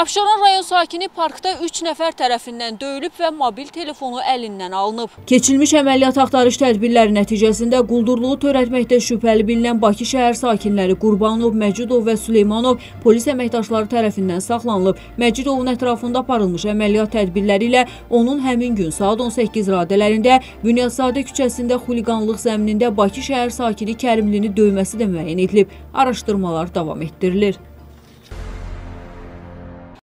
Abşeron rayon sakini parkda 3 nəfər tərəfindən döyülüb və mobil telefonu əlindən alınıb. Keçilmiş əməliyyat axtarış tədbirləri nəticəsində quldurluğu törətməkdə şübhəli bilinən Bakı şəhər sakinləri Qurbanov, Məcudov və Süleymanov polis əməkdaşları tərəfindən saxlanılıb. Məcidovun ətrafında aparılmış əməliyyat tədbirləri ilə onun həmin gün saat 18 radələrində Bünyadzadə küçəsində xuliqanlıq zəminində Bakı şəhər sakini Kərimlini döyməsi də müəyyən edilib. Araşdırmalar davam etdirilir.